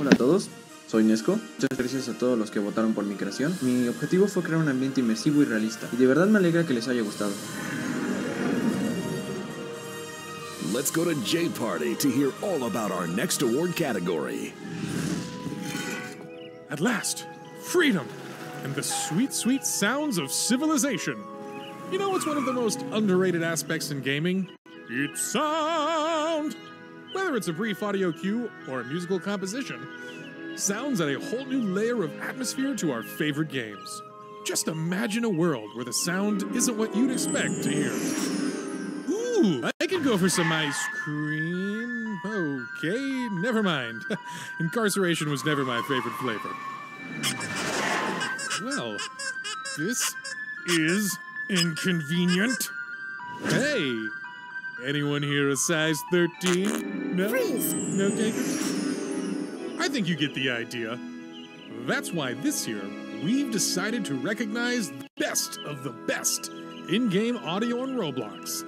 Hola a todos, soy Nesco. Muchas gracias a todos los que votaron por mi creación. Mi objetivo fue crear un ambiente inmersivo y realista, y de verdad me alegra que les haya gustado. Let's go to J Party to hear all about our next award category. At last, freedom and the sweet, sweet sounds of civilization. You know what's one of the most underrated aspects in gaming? It's sound! Whether it's a brief audio cue or a musical composition, sounds add a whole new layer of atmosphere to our favorite games. Just imagine a world where the sound isn't what you'd expect to hear. Ooh, I could go for some ice cream. Okay, never mind. Incarceration was never my favorite flavor. Well, this is inconvenient. Hey, anyone here a size 13? No? Freeze. No takers? I think you get the idea. That's why this year we've decided to recognize the best of the best in game audio on Roblox.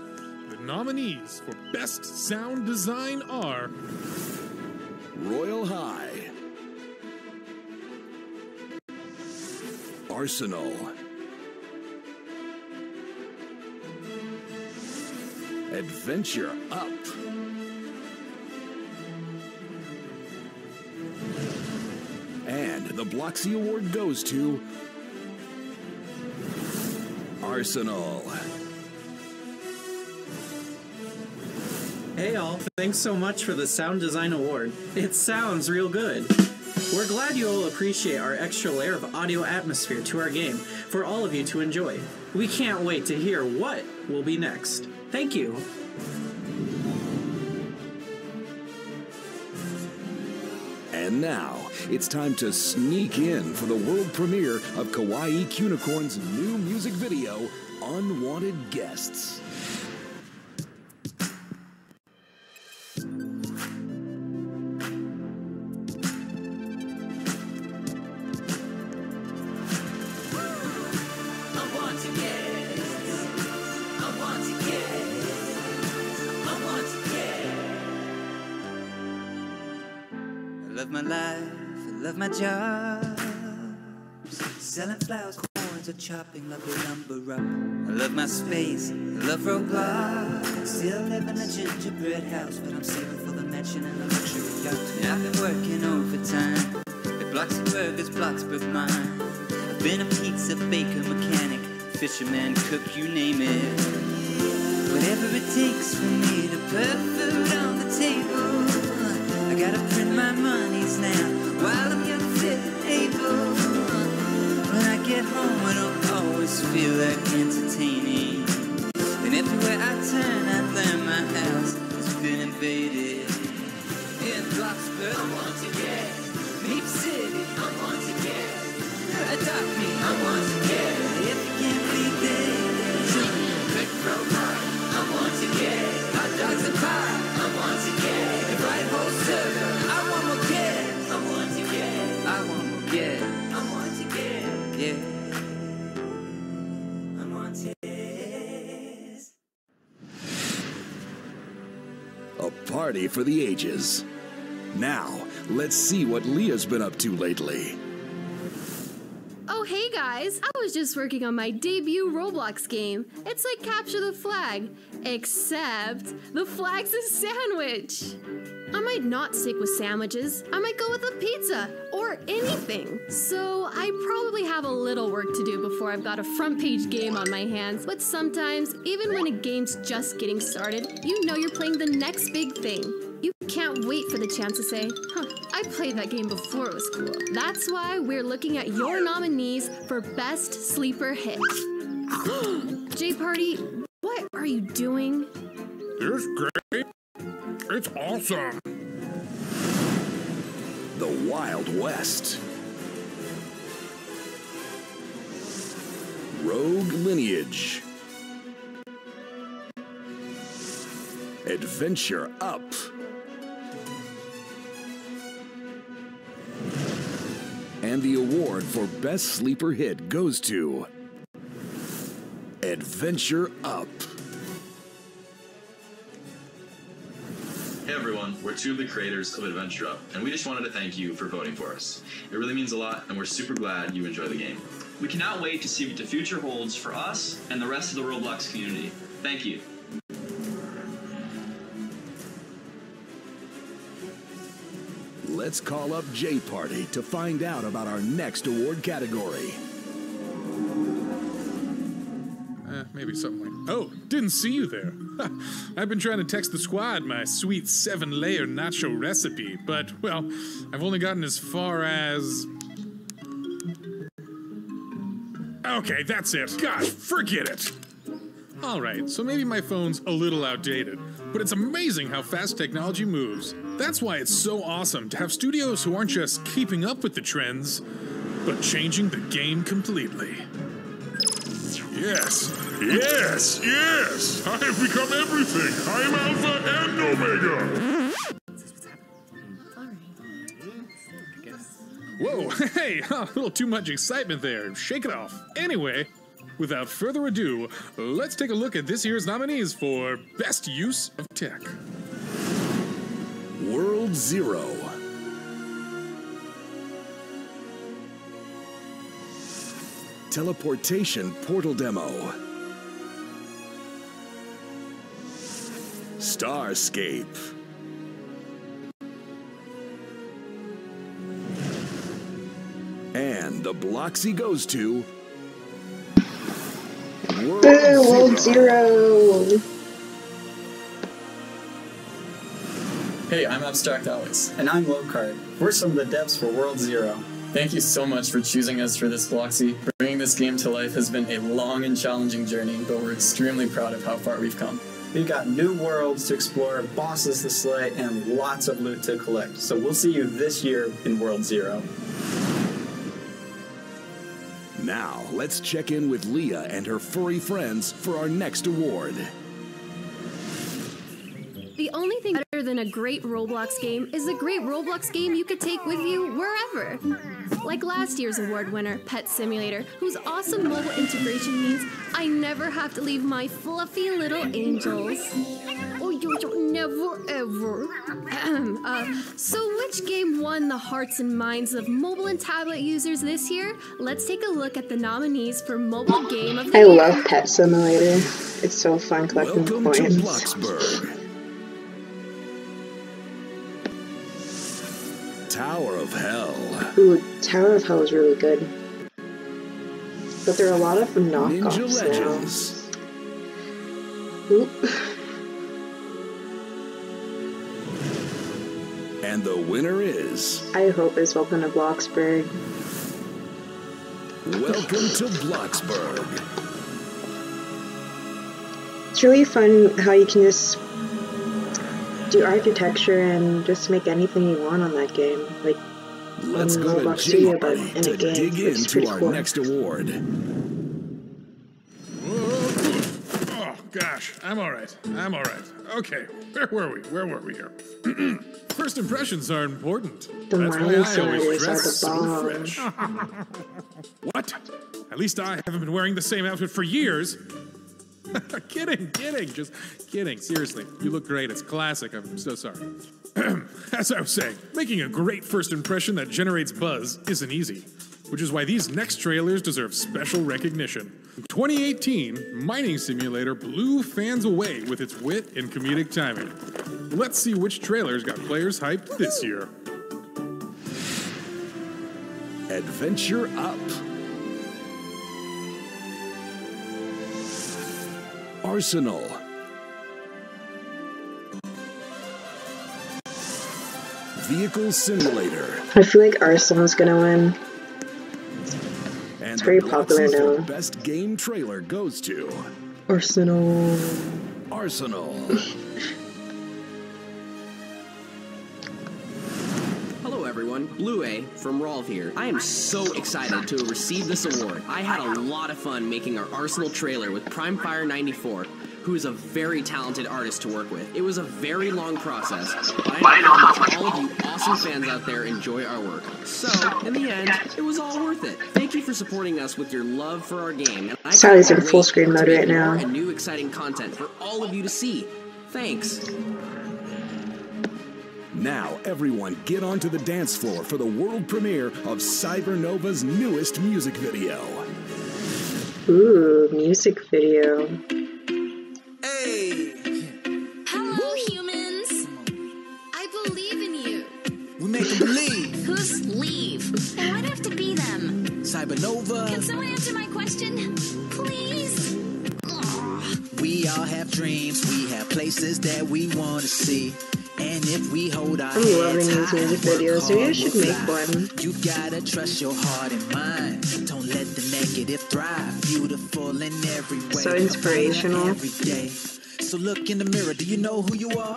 The nominees for Best Sound Design are Royal High. Arsenal. Adventure Up. The Bloxy Award goes to Arsenal. Hey all, thanks so much for the Sound Design Award. It sounds real good. We're glad you all appreciate our extra layer of audio atmosphere to our game for all of you to enjoy. We can't wait to hear what will be next. Thank you. And now, it's time to sneak in for the world premiere of Kawaii Cunicorn's new music video, Unwanted Guests. I love my job. Selling flowers, coins, or chopping lumber up. I love my space, I love Roblox. Still live in a gingerbread house, but I'm saving for the mansion and the luxury yacht. Yeah, I've been working overtime. At Blocks and Burgers, Bloxburg mine. I've been a pizza baker, mechanic, fisherman, cook, you name it. Whatever it takes for me to put food on the table. I gotta print my monies now while I'm young, When I get home, I don't always feel like entertaining. And everywhere I turn, I learn my house has been invaded. In Bloxburg, I want to get Meep City, I want to get Adopt me, I want to get party for the ages. Now, let's see what Leah's been up to lately. Oh, hey guys! I was just working on my debut Roblox game. It's like Capture the Flag, except the flag's a sandwich. I might not stick with sandwiches. I might go with a pizza or anything. So I probably have a little work to do before I've got a front page game on my hands. But sometimes, even when a game's just getting started, you know you're playing the next big thing. You can't wait for the chance to say, huh, I played that game before it was cool. That's why we're looking at your nominees for Best Sleeper Hit. J Party, what are you doing? It's great. It's awesome. The Wild West. Rogue Lineage. Adventure Up. And the award for Best Sleeper Hit goes to Adventure Up. Hey everyone, we're two of the creators of Adventure Up, and we just wanted to thank you for voting for us. It really means a lot, and we're super glad you enjoy the game. We cannot wait to see what the future holds for us and the rest of the Roblox community. Thank you. Let's call up J Party to find out about our next award category. Maybe something like. Oh, didn't see you there. I've been trying to text the squad my sweet seven layer nacho recipe, but, well, I've only gotten as far as. Okay, that's it. Gosh, forget it. Alright, so maybe my phone's a little outdated, but it's amazing how fast technology moves. That's why it's so awesome to have studios who aren't just keeping up with the trends, but changing the game completely. Yes, yes, yes! I have become everything! I am Alpha and Omega! Whoa, hey, a little too much excitement there. Shake it off. Anyway, without further ado, let's take a look at this year's nominees for Best Use of Tech. World Zero. Teleportation Portal Demo. Starscape. And the Bloxy goes to World Boo, World Zero. Zero. Hey, I'm Abstract Alex. And I'm Lowcard. We're some of the devs for World Zero. Thank you so much for choosing us for this Bloxy. Bringing this game to life has been a long and challenging journey, but we're extremely proud of how far we've come. We've got new worlds to explore, bosses to slay, and lots of loot to collect. So we'll see you this year in World Zero. Now, let's check in with Leah and her furry friends for our next award. The only thing better than a great Roblox game is a great Roblox game you could take with you wherever. Like last year's award winner, Pet Simulator, whose awesome mobile integration means I never have to leave my fluffy little angels. Oh, you don't never ever. Uh, so, which game won the hearts and minds of mobile and tablet users this year? Let's take a look at the nominees for Mobile Game of the I Year. love Pet Simulator. It's so fun collecting Welcome to coins. Bloxburg. Tower of Hell. Ooh, Tower of Hell is really good. But there are a lot of Ninja knockoffs Legends. now. Oop. And the winner is I hope is welcome to Bloxburg. Welcome to Bloxburg. It's really fun how you can just do architecture and just make anything you want on that game. Like Let's on go to Roblox J Studio, but Party in to a game. dig It's into our cool. next award. Oh, gosh, I'm all right. I'm all right. Okay, where were we? Where were we here? First impressions are important. The That's why I always Milestones dress so fresh. what? At least I haven't been wearing the same outfit for years. kidding, kidding, just kidding. Seriously, you look great. It's classic. I'm so sorry. As I was saying, making a great first impression that generates buzz isn't easy, which is why these next trailers deserve special recognition. 2018, Mining Simulator blew fans away with its wit and comedic timing. Let's see which trailers got players hyped this year. Adventure Up. Arsenal. Vehicle Simulator. I feel like Arsenal's gonna win. And It's very popular now. Best game trailer goes to Arsenal. Arsenal. from ROLVe here. I am so excited to receive this award. I had a lot of fun making our Arsenal trailer with PrimeFire94, who is a very talented artist to work with. It was a very long process, but I know how much all of you awesome fans out there enjoy our work. So, in the end, it was all worth it. Thank you for supporting us with your love for our game. And I Sally's can't in full screen mode right now. And new exciting content for all of you to see. Thanks. Now, everyone get onto the dance floor for the world premiere of Cybernova's newest music video. Ooh, music video. Hey! Hello, humans. I believe in you. We make them believe. Who's leave? Well, I'd have to be them. Cybernova. Can someone answer my question, please? We all have dreams, we have places that we want to see. I'm loving these music videos. I hard, should make one. You gotta trust your heart and mind. Don't let the negative thrive. Beautiful in every way. So inspirational. Every day. So look in the mirror. Do you know who you are?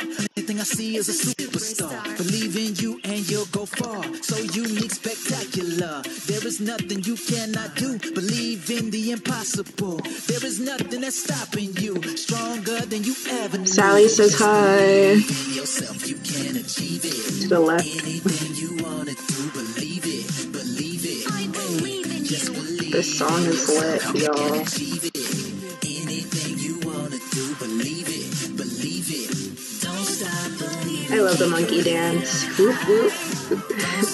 Anything I see is a superstar. Believe in you and you'll go far. So unique, spectacular. There is nothing you cannot do. Believe in the impossible. There is nothing that's stopping you. Stronger than you ever knew. Sally says hi. Yourself, you can achieve it. To the left. Anything you wanna do, believe it. Believe it. I believe in Just believe This song is lit, y'all. I love the monkey dance. Whoop whoop.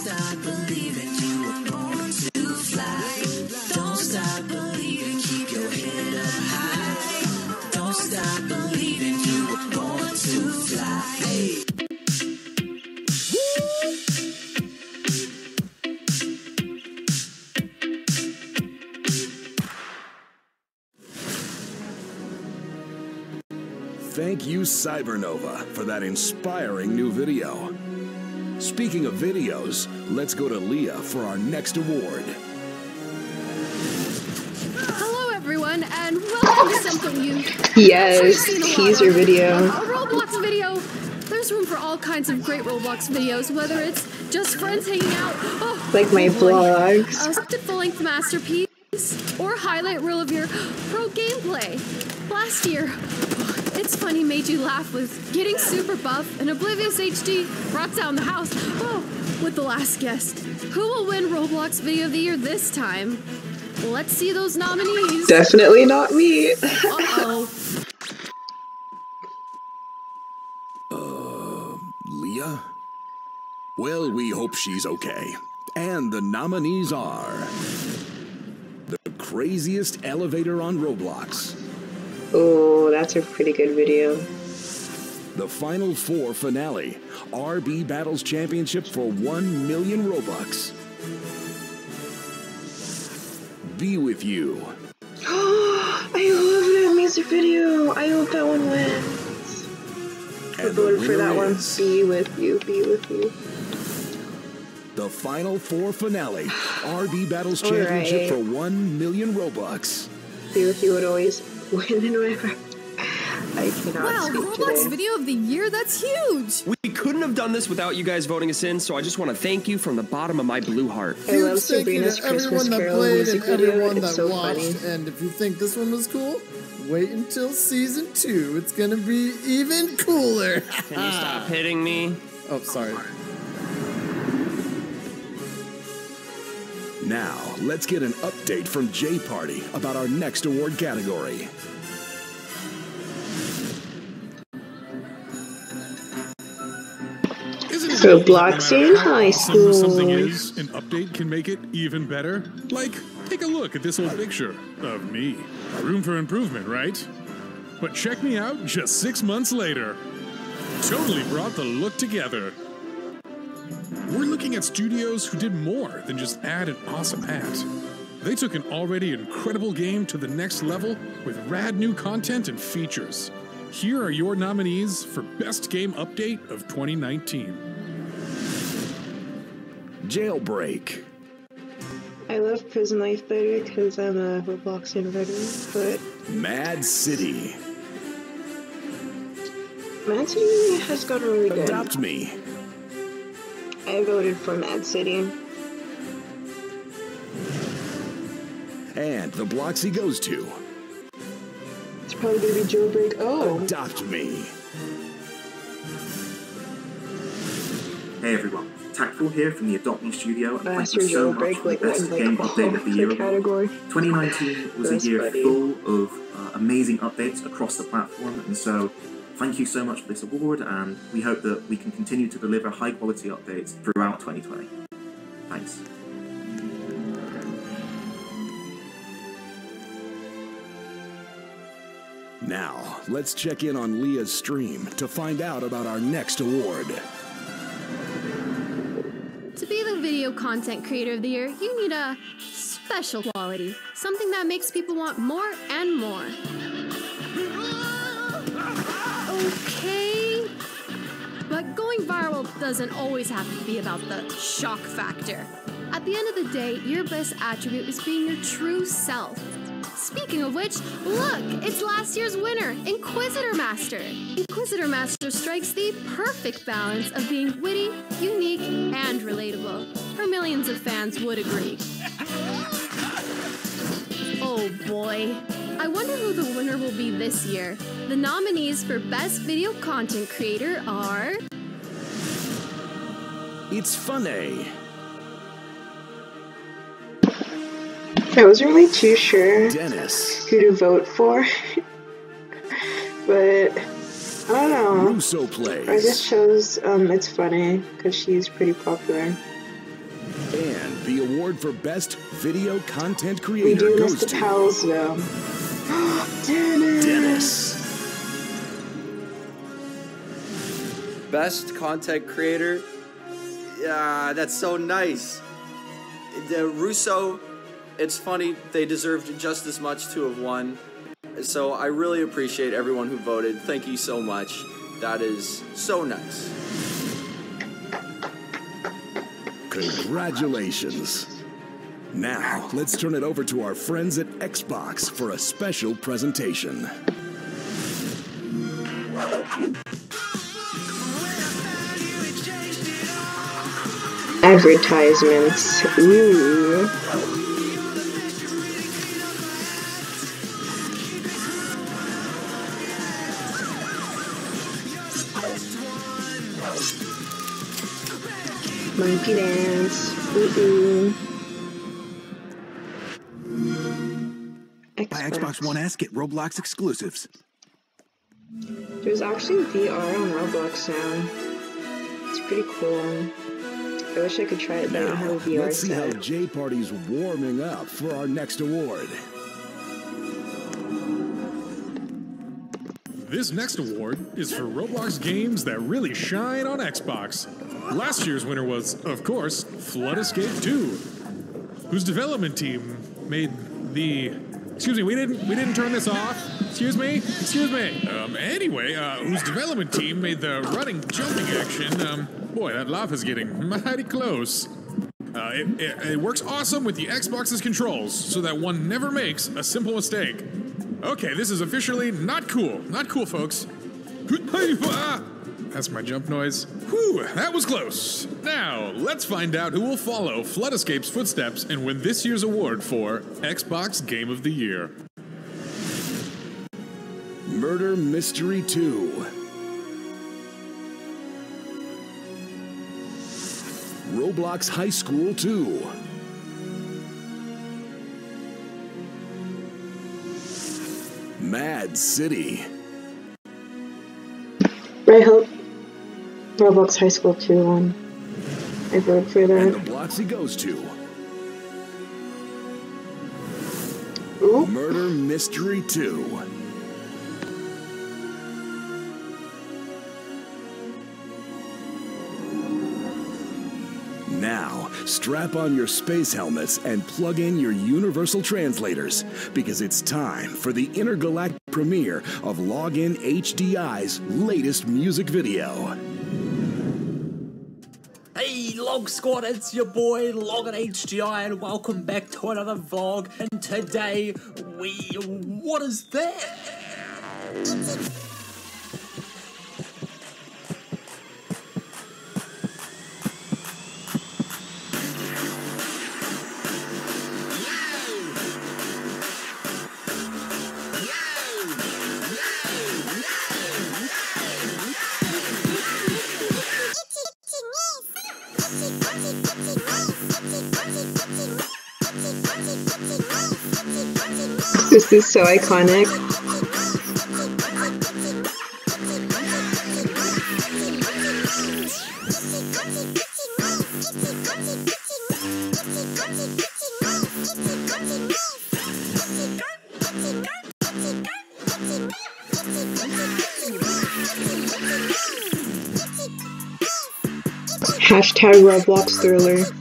You, Cybernova, for that inspiring new video. Speaking of videos, let's go to Leah for our next award. Hello, everyone, and welcome to something you. Yes, I've seen a lot teaser video. A Roblox video. There's room for all kinds of great Roblox videos, whether it's just friends hanging out, oh, Like my boy, vlogs. a scripted full-length masterpiece, or highlight reel of your pro gameplay. Last year, It's Funny made you laugh was Getting Super Buff and Oblivious HD brought down the house. Oh, with the last guest. Who will win Roblox Video of the Year this time? Let's see those nominees. Definitely not me. Uh-oh. Uh, Leah? Well, we hope she's okay. And the nominees are The Craziest Elevator on Roblox, Oh, that's a pretty good video. the Final Four finale, RB Battles Championship for 1 million Robux. Be with you. I love that music video. I hope that one wins. I voted for that one. Be with you. Be with you. the Final Four finale, RB Battles Championship right. for 1 million Robux. Be with you would always win and whatever. I cannot Wow, speak Roblox today. Video of the Year? That's huge! We couldn't have done this without you guys voting us in, so I just want to thank you from the bottom of my blue heart. I love Huge thank you to Christmas everyone that played and video. everyone It's that so watched. funny. And if you think this one was cool, wait until season two. It's gonna be even cooler. Can you stop hitting me? Oh, sorry. Now, let's get an update from J Party about our next award category. Isn't it So neat that no in high awesome Something is, an update can make it even better. Like, take a look at this old picture of me. Room for improvement, right? But check me out just six months later. Totally brought the look together. We're looking at studios who did more than just add an awesome hat. They took an already incredible game to the next level with rad new content and features. Here are your nominees for Best Game Update of 2019. Jailbreak, I love Prison Life better because I'm a Robloxian veteran, but Mad City, Mad City has gotten really good. Adopt Me, I voted for Mad City. and the Bloxy goes to It's probably gonna be Jailbreak. Oh, Adopt Me. Hey everyone, Tactful here from the Adopt Me Studio, and thank you so much Jailbreak for the best like game all update of the the year. category. 2019 was That's a year funny. full of uh, amazing updates across the platform, and so Thank you so much for this award, and we hope that we can continue to deliver high quality updates throughout 2020. Thanks. Now, let's check in on Leah's stream to find out about our next award. To be the video content creator of the year, you need a special quality, something that makes people want more and more. Going viral doesn't always have to be about the shock factor. At the end of the day, your best attribute is being your true self. Speaking of which, look, it's last year's winner, Inquisitor Master. Inquisitor Master strikes the perfect balance of being witty, unique, and relatable. Her millions of fans would agree. Oh boy. I wonder who the winner will be this year. The nominees for Best Video Content Creator are. It's Funny. I wasn't really too sure Dennis. who to vote for, but I don't know. Russo plays. I just chose um, It's Funny because she's pretty popular. And the award for Best Video Content We Creator do goes miss the to pals though. Dennis! Dennis. Best content creator. Yeah, that's so nice. The Russo, it's funny, they deserved just as much to have won. So I really appreciate everyone who voted. Thank you so much. That is so nice. Congratulations. Now, let's turn it over to our friends at Xbox for a special presentation. Advertisements. Ooh. Monkey dance. Ooh. Buy Xbox One S, get Roblox exclusives. There's actually VR on Roblox now. It's pretty cool. I wish I could try it, but I don't have a VR Let's see how set. J Party's warming up for our next award. This next award is for Roblox games that really shine on Xbox. Last year's winner was, of course, Flood Escape 2, whose development team made the. Excuse me, we didn't we didn't turn this off. Excuse me, excuse me. Um, anyway, uh, whose development team made the running jumping action. Um, boy, that laugh is getting mighty close. Uh, it, it, it works awesome with the Xbox's controls, so that one never makes a simple mistake. Okay, this is officially not cool. Not cool, folks. That's my jump noise. Whew, that was close. Now, let's find out who will follow Flood Escape's footsteps and win this year's award for Xbox Game of the Year. Murder Mystery 2. Roblox High School 2. Mad City. I hope Roblox High School 2 won. I vote for that. And that. Bloxy goes to. Ooh. Murder Mystery 2. Strap on your space helmets and plug in your universal translators because it's time for the intergalactic premiere of Logan HDI's latest music video. Hey, Log Squad, it's your boy Logan HDI and welcome back to another vlog. And today, we. What is that? This is so iconic. Hashtag Roblox Thriller.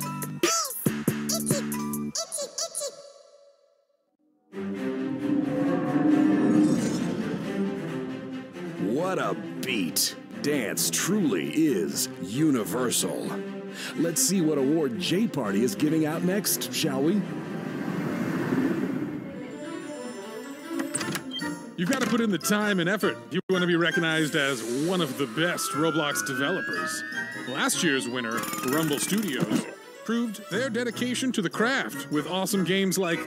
See what award J Party is giving out next, shall we? You've got to put in the time and effort if you want to be recognized as one of the best Roblox developers. Last year's winner, Rumble Studios, proved their dedication to the craft with awesome games like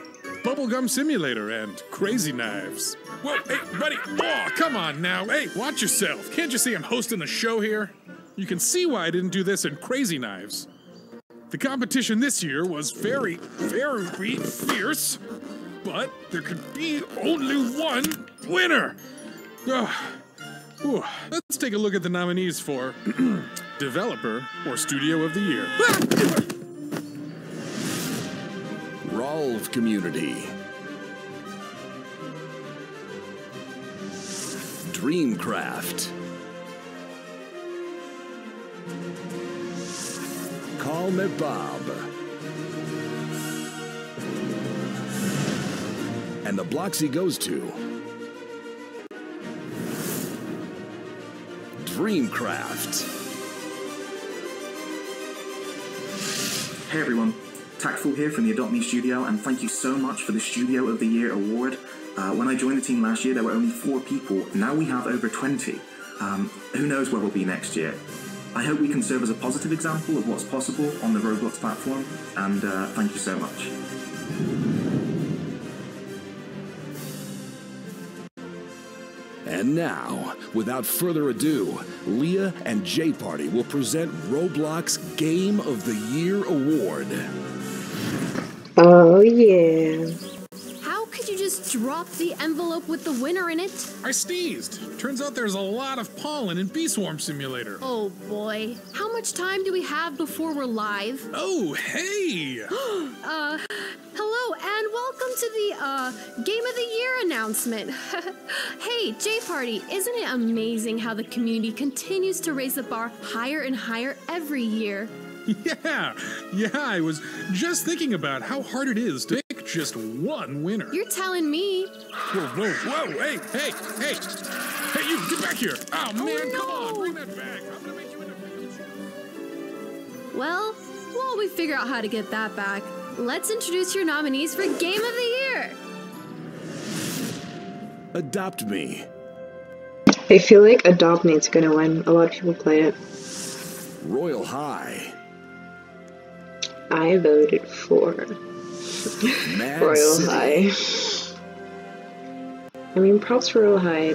Bubblegum Simulator and Crazy Knives. Whoa, hey, buddy! Oh, come on now! Hey, watch yourself! Can't you see I'm hosting the show here? You can see why I didn't do this in Crazy Knives. The competition this year was very, very fierce, but there could be only one winner. Whew. Let's take a look at the nominees for Developer or Studio of the Year. ROLVe Community. Dreamcraft. Call me Bob. And the Bloxy goes to Dreamcraft. Hey everyone, Tactful here from the Adopt Me Studio, and thank you so much for the Studio of the Year award. Uh, when I joined the team last year, there were only four people. Now we have over 20. Um, who knows where we'll be next year? I hope we can serve as a positive example of what's possible on the Roblox platform, and uh, thank you so much. And now, without further ado, Leah and J Party will present Roblox Game of the Year Award. Oh yeah. How could you just drop the envelope with the winner in it? I sneezed. Turns out there's a lot of pollen in Bee Swarm Simulator. Oh boy. How much time do we have before we're live? Oh, hey! uh, hello and welcome to the, uh, Game of the Year announcement. hey, J Party, isn't it amazing how the community continues to raise the bar higher and higher every year? Yeah, yeah, I was just thinking about how hard it is to just one winner. You're telling me. Whoa, whoa, whoa, hey, hey, hey! Hey, you, get back here! Oh, oh man, come on, bring that back! I'm gonna make you into Well, while we figure out how to get that back, let's introduce your nominees for Game of the Year. Adopt Me. I feel like Adopt Me's gonna win. A lot of people play it. Royal High. I voted for Mad Royal City. High. I mean, props for Royal High.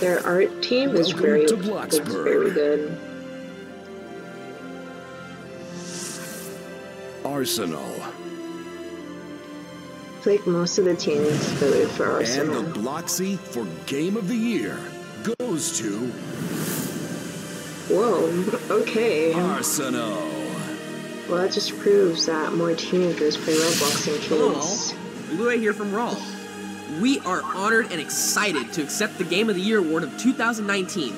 Their art team is very, is very good. Arsenal. I feel like most of the teams voted for Arsenal. And the Bloxy for Game of the Year goes to Whoa, okay. Arsenal. Well, that just proves that more teenagers play Roblox than kids. Hello, Blue here from Raw. We are honored and excited to accept the Game of the Year award of 2019.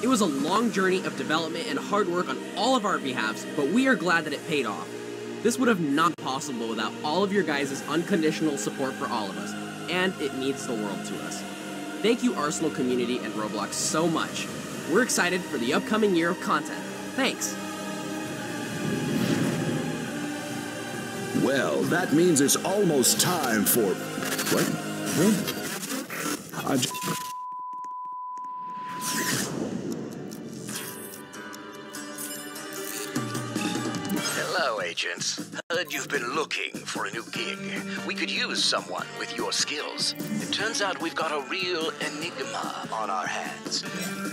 It was a long journey of development and hard work on all of our behalves, but we are glad that it paid off. This would have not been possible without all of your guys' unconditional support for all of us, and it means the world to us. Thank you, Arsenal community and Roblox, so much. We're excited for the upcoming year of content. Thanks. Well, that means it's almost time for. What? I j- Hello, agents. Heard you've been looking for a new gig. We could use someone with your skills. It turns out we've got a real enigma on our hands.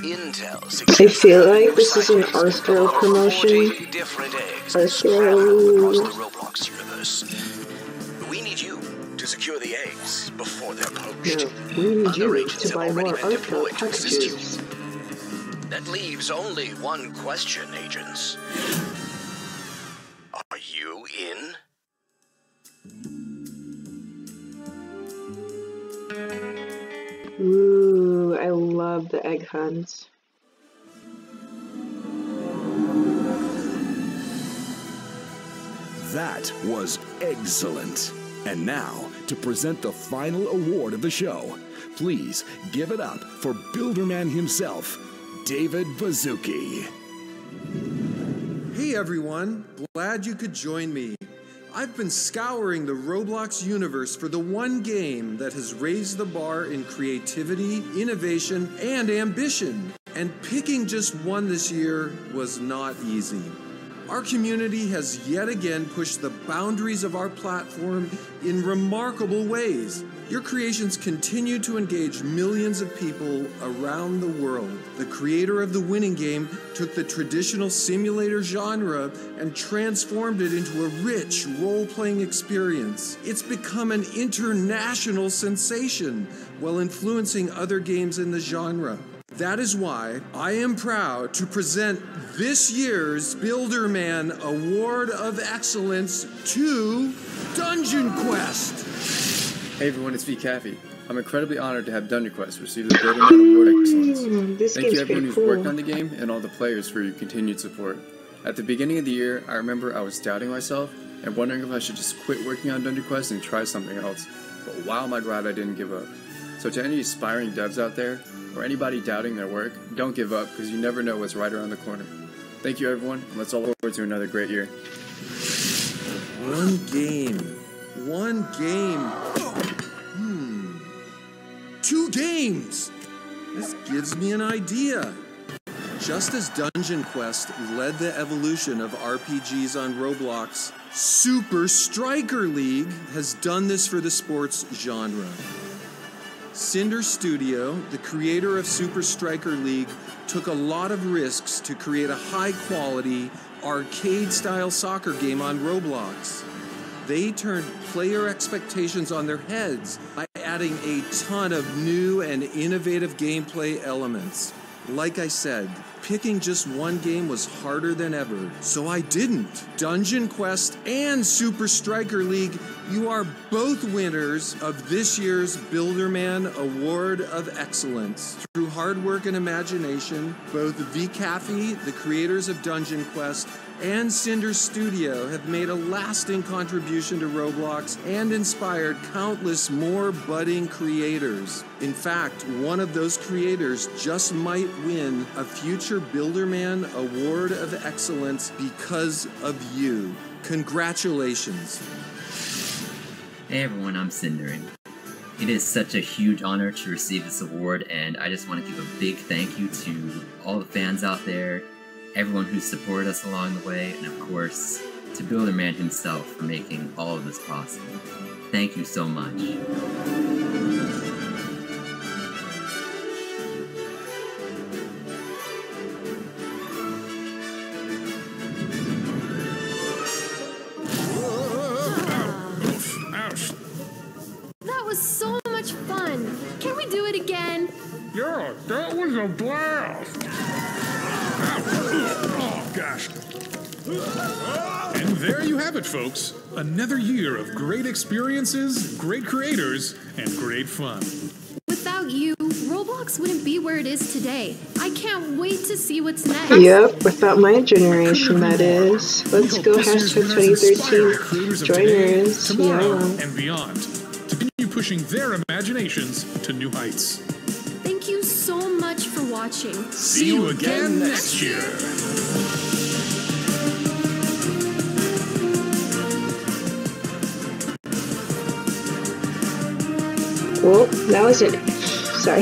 Intel I feel like this is an Arsenal promotion. different eggs the Arsenal. Roblox. We need you to secure the eggs before they're poached. No, we need Other you to buy more been Arsenal deployed to assist you. packages. That leaves only one question, agents. Are you in? Ooh, I love the egg hunt. That was excellent. And now, to present the final award of the show, please give it up for Builderman himself, David Baszucki. Hey everyone, glad you could join me. I've been scouring the Roblox universe for the one game that has raised the bar in creativity, innovation, and ambition. And picking just one this year was not easy. Our community has yet again pushed the boundaries of our platform in remarkable ways. Your creations continue to engage millions of people around the world. The creator of the winning game took the traditional simulator genre and transformed it into a rich role playing experience. It's become an international sensation while influencing other games in the genre. That is why I am proud to present this year's Builderman Award of Excellence to Dungeon Quest. Hey everyone, it's V Caffey. I'm incredibly honored to have Dungeon Quest receive the Builderman Award Excellence. Hmm, this Thank you everyone who's cool. worked on the game and all the players for your continued support. At the beginning of the year, I remember I was doubting myself and wondering if I should just quit working on Dungeon Quest and try something else. But wow, am I glad I didn't give up. So to any aspiring devs out there, or anybody doubting their work, don't give up because you never know what's right around the corner. Thank you everyone, and let's all look forward to another great year. One game. One game. Games! This gives me an idea. Just as Dungeon Quest led the evolution of RPGs on Roblox, Super Striker League has done this for the sports genre. Cinder Studio, the creator of Super Striker League, took a lot of risks to create a high quality, arcade style soccer game on Roblox. They turned player expectations on their heads by adding a ton of new and innovative gameplay elements. Like I said, picking just one game was harder than ever, so I didn't. Dungeon Quest and Super Striker League, you are both winners of this year's Builderman Award of Excellence. Through hard work and imagination, both V Caffey, the creators of Dungeon Quest, and Cinder Studio have made a lasting contribution to Roblox and inspired countless more budding creators. In fact, one of those creators just might win a future Builderman Award of Excellence because of you. Congratulations. Hey everyone, I'm Cindering. It is such a huge honor to receive this award, and I just want to give a big thank you to all the fans out there, everyone who supported us along the way, and of course, to Builderman himself for making all of this possible. Thank you so much. That was so much fun. Can we do it again? Yeah, that was a blast. Have it, folks. Another year of great experiences, great creators, and great fun. Without you, Roblox wouldn't be where it is today. I can't wait to see what's next. Yep, without my generation, that is. Let's go hashtag 2013 joiners. tomorrow Yeah. and beyond to continue pushing their imaginations to new heights. Thank you so much for watching. See you again next year. Well, that was an sorry.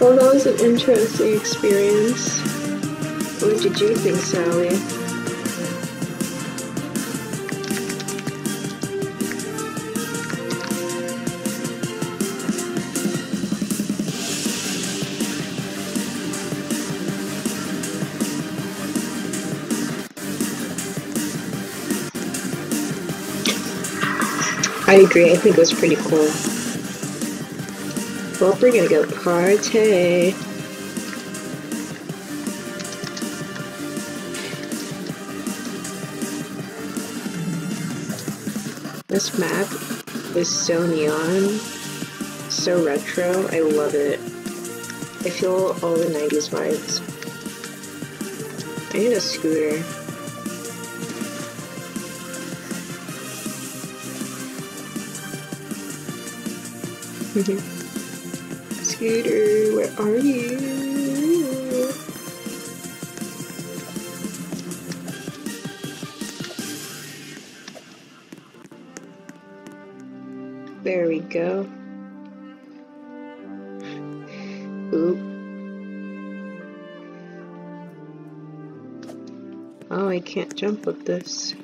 Well, that was an interesting experience. What did you think, Sally? I agree. I think it was pretty cool. We're gonna go party. This map is so neon, so retro, I love it. I feel all the 90s vibes. I need a scooter. Mm-hmm. Scooter, where are you? There we go. Oop. Oh, I can't jump with this.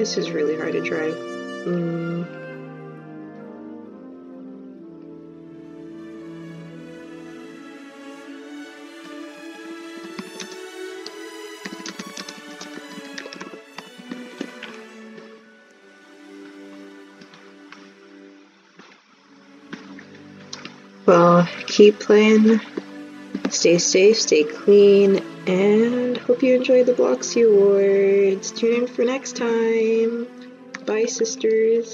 This is really hard to drive. Mm. Well, keep playing, stay safe, stay clean, and hope you enjoy the Bloxy Awards. Tune in for next time. Bye, sisters.